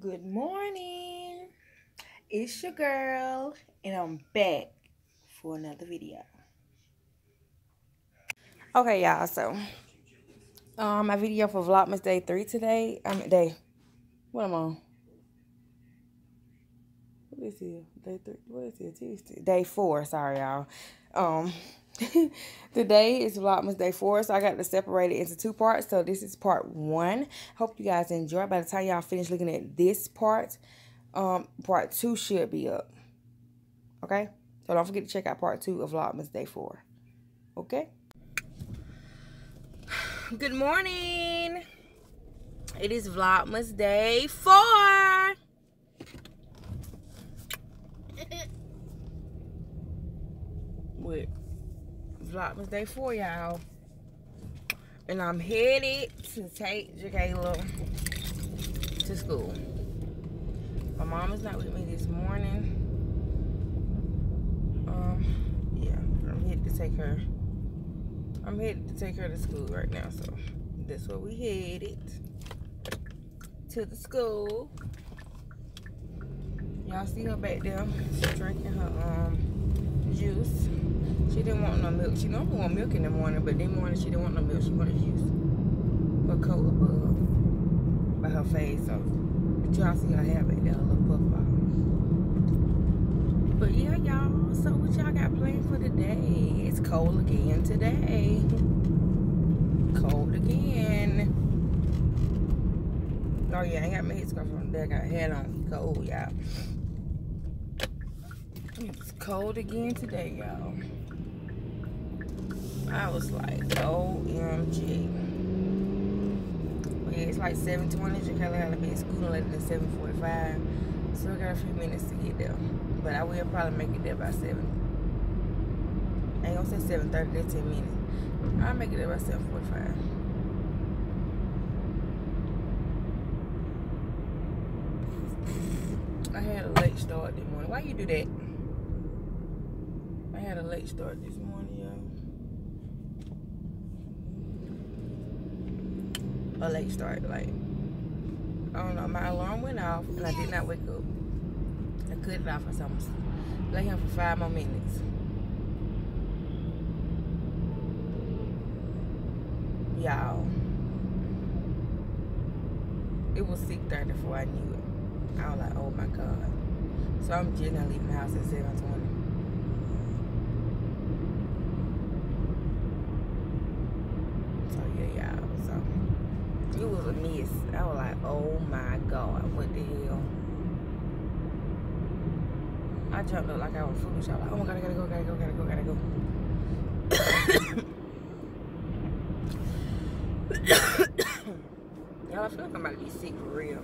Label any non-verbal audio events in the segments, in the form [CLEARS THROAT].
Good morning. It's your girl, and I'm back for another video. Okay, y'all. So, um, my video for Vlogmas Day Three today. I'm um, day. What am I on? What is it? Day three. What is it? Tuesday. Day four. Sorry, y'all. Um, [LAUGHS] Today is Vlogmas Day 4, so I got to separate it into two parts. So this is part 1. Hope you guys enjoy. By the time y'all finish looking at this part, um, part 2 should be up. Okay? So don't forget to check out part 2 of Vlogmas Day 4. Okay? [SIGHS] Good morning! It is Vlogmas Day 4! [LAUGHS] Wait. Vlogmas Day 4, y'all. And I'm headed to take Ja'Kayla to school. My mom is not with me this morning. Um, yeah, I'm headed to take her. I'm headed to take her to school right now, so that's where we headed. To the school. Y'all see her back there. She's drinking her um juice. She didn't want no milk. She normally want milk in the morning, but in the morning she didn't want no milk. She wanted juice. Her cola bug by her face. So y'all see her habit there, a little puff out. But yeah, y'all. So what y'all got planned for today? It's cold again today. Cold again. Oh yeah, I ain't got my headscarf on there. I got a hat on. Cold, y'all. It's cold again today, y'all. I was like, OMG. But yeah, it's like 720. Ja'Kayla had to be at school later than 745. So I got a few minutes to get there. But I will probably make it there by 7. I ain't gonna say 7.30, that's 10 minutes. I'll make it there by 7.45. I had a late start this morning. Why you do that? I had a late start this morning. a late start. Like, I don't know. My alarm went off and I did not wake up. I couldn't off. for said, lay here for five more minutes. Y'all. It was 6.30 before I knew it. I was like, oh my God. So I'm getting gonna my house at 720. I was like, oh my God, what the hell? I jumped up like I was foolish. I was like, oh my God, I gotta go, gotta go, gotta go, gotta go. [COUGHS] Y'all, I feel like I'm about to be sick for real.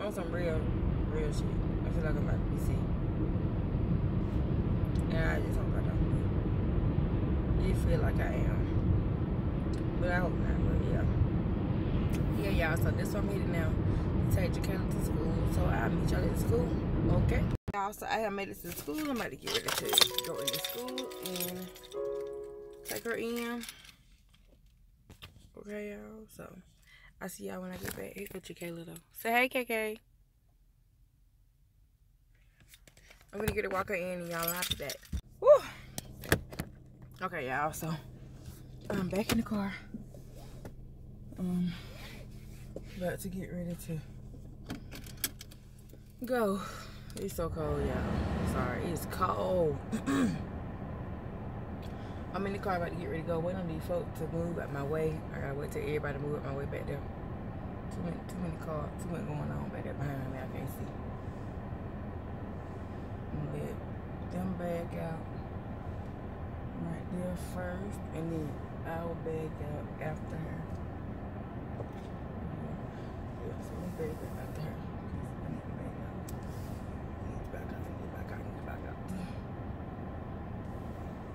On some real, real shit. I feel like I'm about to be sick. Yeah, I just hope I don't. You feel like I am. But I hope not, but yeah yeah y'all so this what i'm headed now. Take take Ja'Kayla to school so i'll meet y'all at school okay? Y'all so i have made it to school. I'm about to get ready to go into school and take her in. Okay y'all so i see y'all when i get back. Here go Ja'Kayla though? Say hey kk i'm gonna get a walker in and y'all i'll back. Woo! okay y'all so i'm back in the car. Um about to get ready to go. It's so cold, y'all. Sorry, it's cold. [CLEARS THROAT] I'm in the car about to get ready to go. Wait on these folks to move out my way. I gotta wait till everybody move out my way back there. Too many, too many cars, too much going on back there behind me. I can't see. I'm gonna let them back out right there first, and then I'll back out after her.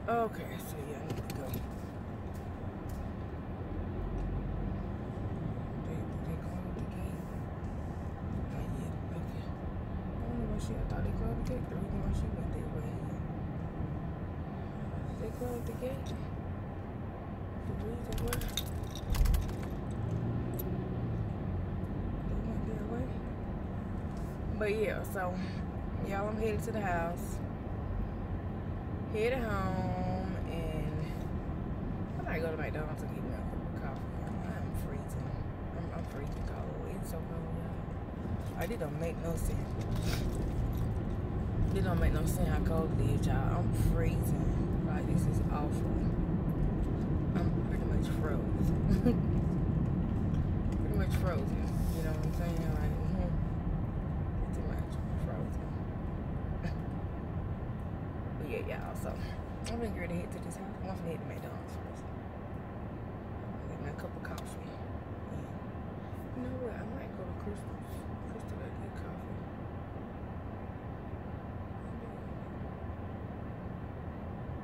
Okay, so yeah, I need to go. They, they closed the gate? Not yet, okay. I don't know why she, I thought they closed the gate. The reason why she went there, way. They closed the gate. The reason why. But yeah, so y'all, I'm headed to the house. Headed home, and I might go to McDonald's and get me a cup of coffee. I'm freezing. I'm, I'm freezing cold. It's so cold. Like, it don't make no sense. It don't make no sense how cold it is, y'all. I'm freezing. Like, this is awful. I'm pretty much frozen. [LAUGHS] pretty much frozen. You know what I'm saying? Like, mm-hmm. pretty much frozen. but yeah, y'all. So I'm gonna get ready to head to this house. I'm gonna head to McDonald's first. Me a cup of coffee. And you know what? I might go to Krystal's. Krystal got good coffee.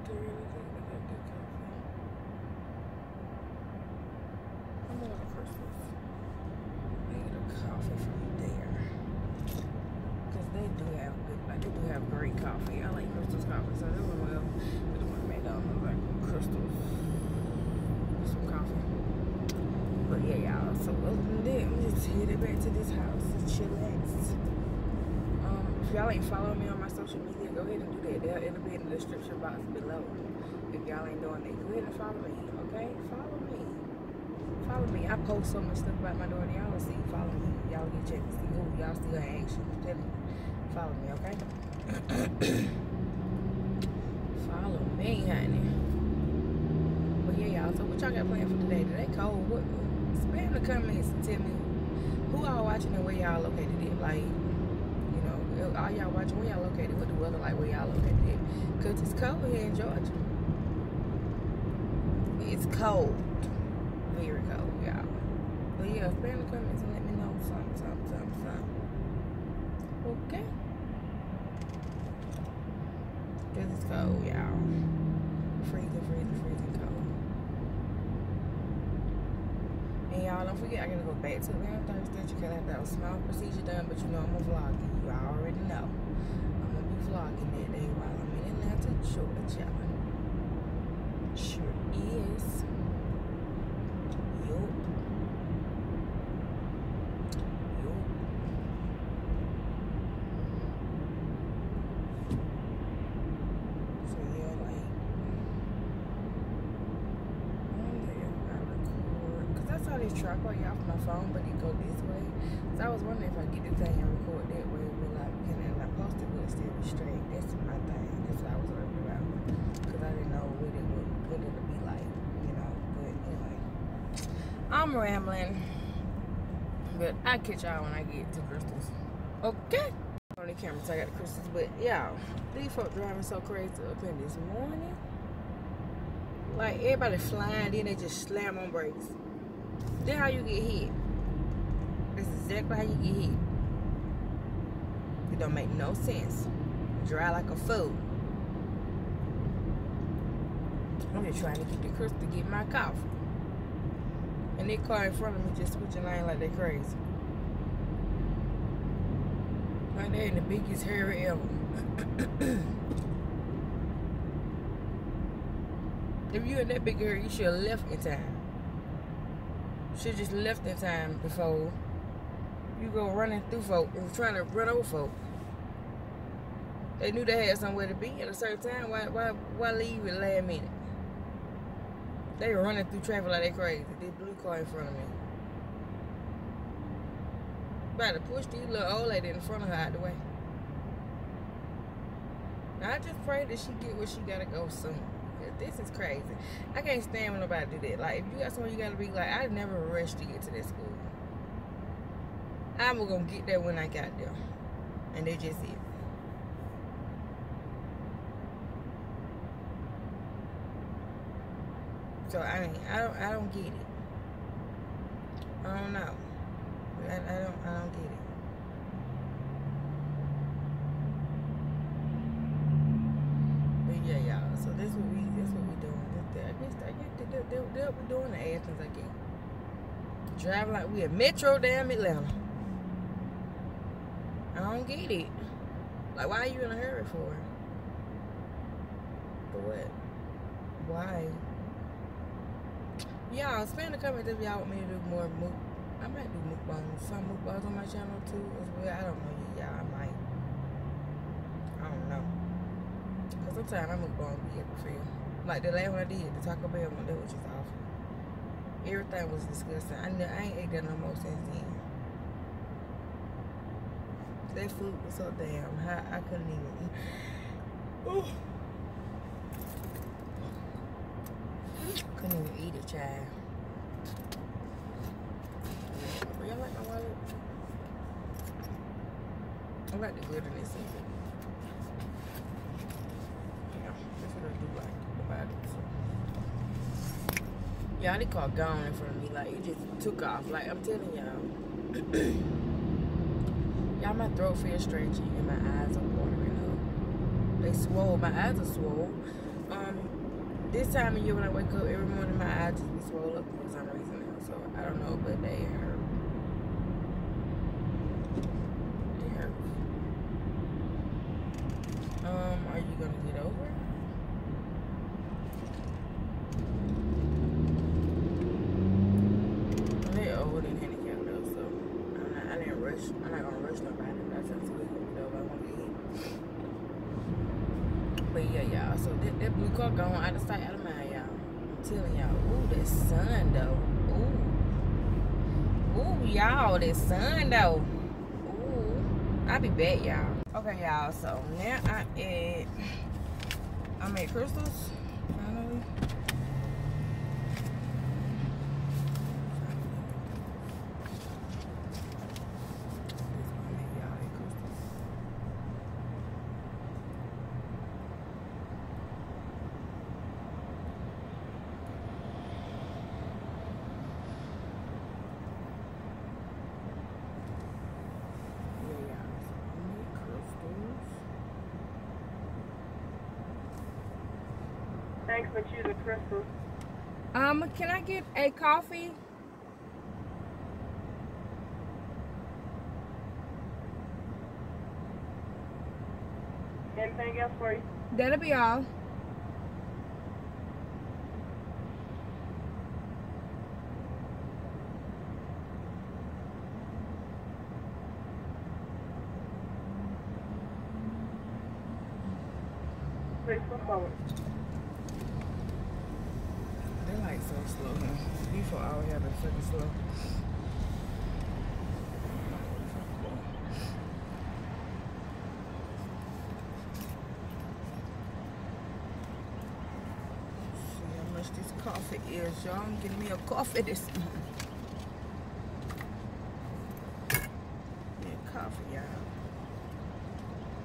Do you really think they got good coffee? I'm gonna go to Krystal's. I get a coffee from there. Because they do have good, like, they do have great coffee. I like Krystal's coffee, so they went well. They do want McDonald's, like Krystal's. Get some coffee. But yeah, y'all. So other than that, I'm just headed back to this house and chillax. Um, if y'all ain't following me on my social media, go ahead and do that. They'll, it'll be in the description box below. If y'all ain't doing that, go ahead and follow me. Okay, follow me. Follow me. I post so much stuff about my daughter. Y'all see. Follow me. Y'all get check to see who y'all still action. Tell me. Follow me, okay? [COUGHS] follow me, honey. But yeah, y'all. So what y'all got planned for today? Today cold. What? Spam the comments and tell me who y'all watching and where y'all located at. Like, you know, uh, all y'all watching where y'all located. What the weather like where y'all located at? Cause it's cold here in Georgia. It's cold. Very cold, y'all. But yeah, in the comments and let me know something, something, something, something. Okay. Cause it's cold, y'all. Freezing, freezing, freezing cold. Y'all don't forget, I gotta go back to Atlanta Thursday. You gotta have that small procedure done, but you know I'm gonna vlog it. You already know. I'm gonna be vlogging that day while I'm in Atlanta, Georgia. Sure is. Yup. Yup. So yeah, like one day I record, cause I saw this track right off my phone, but it go this way. So I was wondering if I get the thing and record that way, but like, can I like post it, will it still be straight? That's my thing. That's what I was worried about, cause I didn't know what it would, what it would be like, you know. But anyway, I'm rambling, but I catch y'all when I get to Krystals. Okay. On the I got the Krystals, but y'all, these folk driving so crazy up in this morning. Like everybody flying, then they just slam on brakes. Then how you get hit? That's exactly how you get hit. It don't make no sense. Drive like a fool. I'm just trying to get the Krystal to get my coffee. And that car in front of me just switching lane like they crazy. Like they in the biggest hurry ever. [COUGHS] if you in that big hurry, you should have left in time. Should just left in time before you go running through folk and trying to run over folk. They knew they had somewhere to be at a certain time. Why why why leave at last minute? They were running through traffic like they crazy. This blue car in front of me. About to push these little old lady in front of her out the way. Now, I just pray that she get where she gotta go soon. 'Cause This is crazy. I can't stand when nobody do that. Like, if you got someone you gotta be, like, I never rush to get to that school. I'm gonna get there when I got there. And they just it. So I mean, I don't, I don't get it. I don't know. I, I don't, I don't get it. But yeah, y'all. So this what we, this what we doing. This, I guess, I guess they, they, they, they'll doing the Athens, guess. Driving like we at Metro damn Atlanta. I don't get it. Like, why are you in a hurry for? For what? Why? Y'all, spam the comments if y'all want me to do more mo- I might do mukbangs, some mukbangs on my channel too as well. I don't know y'all. I might. I don't know. Cause sometimes my mukbangs be epic feel. Like the last one I did, the Taco Bell one, that was just awful. Everything was disgusting. I, I ain't ate that no more since then. That food was so damn hot, I couldn't even eat. Ooh. Couldn't even eat it, child. But y'all like my wallet? I like the glitterness of it. Yeah, that's what I do like about it. Y'all, they call gone in front of me. Like, it just took off. Like, I'm telling y'all. [CLEARS THROAT] y'all, my throat feels stretchy and my eyes are watering up. They swole. My eyes are swole. Um, this time of year when I wake up every morning, swollen up for some reason now. So, I don't know, but they hurt. They hurt. Um, are you gonna get over it? I'm not, I didn't rush. I'm not gonna rush nobody. That's up to me though. I want to eat. But yeah, y'all. So that, that blue car going out of sight, out of telling y'all. Ooh, that sun though. Ooh. Ooh, y'all, that sun though. Ooh. I'll be back, y'all. Okay, y'all. So now I at I'm at Krystal's Thanks for choosing Krystal. Um, can I get a coffee? Anything else for you? That'll be all. Come forward. So slow now. Have been fucking slow. See how much this coffee is, y'all. I'm me a coffee this [LAUGHS] morning. Coffee, y'all.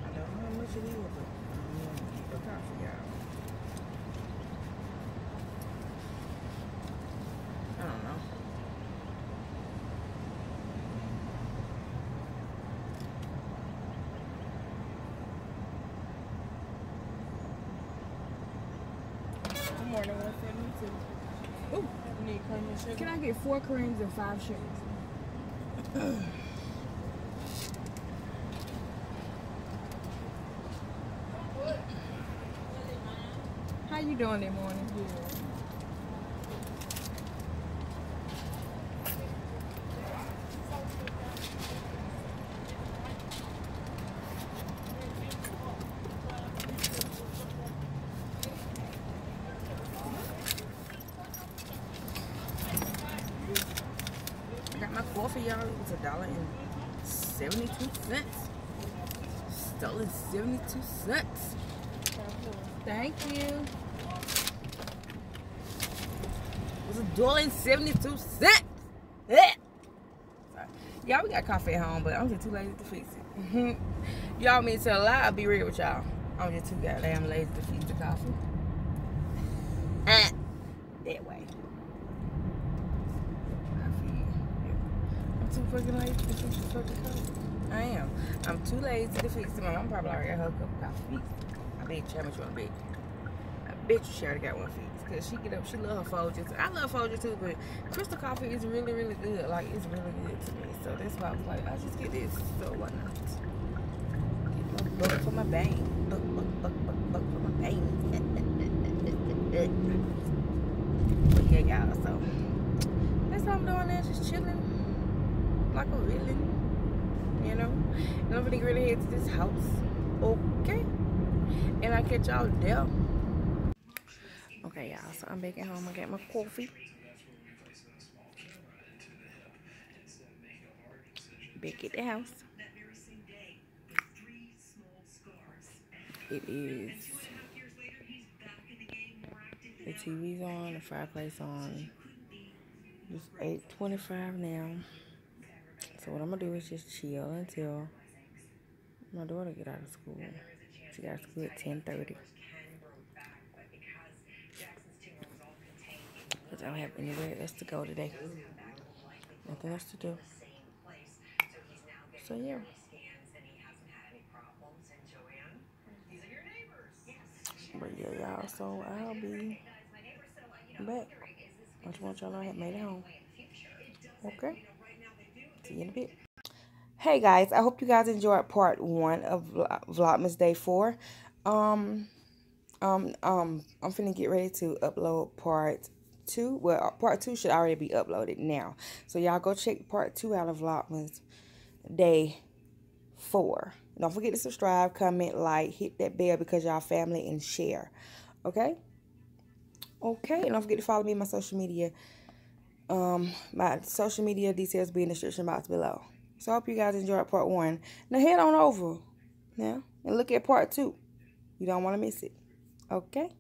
I don't know how much it is, but I'm gonna get the coffee, y'all. I don't know. Good morning, 172. Can I get four creams and five sugars? How you doing that morning? I Dollars seventy-two Thank you. It was a dollar and 72 cents. Yeah. Y'all, we got coffee at home, but I'm just too lazy to fix it. [LAUGHS] y'all mean to lie? I'll be real with y'all. I'm just too goddamn lazy to fix the coffee. Eh. That way. I'm too fucking lazy to fix the fucking coffee. I am. I'm too lazy to fix it. Mom probably already got her cup of coffee. I bet you how much you want to bet. I bet you she already got one fixed. Because she get up, she love her Folgers. I love Folgers too, but Krystal Coffee is really, really good. Like, it's really good to me. So that's why I was like, I'll just get this. So why not? Get my for my bang. Buck, buck, buck, buck, buck for my bang. but yeah, y'all, so that's what I'm doing now. Just chilling. like a villain. You know? To head to this house. Okay? And I catch y'all there. Okay, y'all. So I'm back at home. I got my coffee. Back at the house. It is. The TV's on, the fireplace on. It's 8.25 now. So what I'm to do is just chill until my daughter get out of school. She got school at 10.30. Because I don't have anywhere else to go today. Nothing else to do. So yeah. But yeah, y'all, so I'll be back. I just want y'all know I have made it home. Okay? See you in a bit. Hey guys, I hope you guys enjoyed part one of Vlogmas Day 4. Um, um, um, I'm finna get ready to upload part two. Well, part two should already be uploaded now. So y'all go check part two out of Vlogmas Day 4. Don't forget to subscribe, comment, like, hit that bell because y'all family and share. Okay? Okay, and don't forget to follow me on my social media. Um, my social media details be in the description box below. So I hope you guys enjoyed part one. Now head on over now and look at part two. You don't want to miss it. Okay?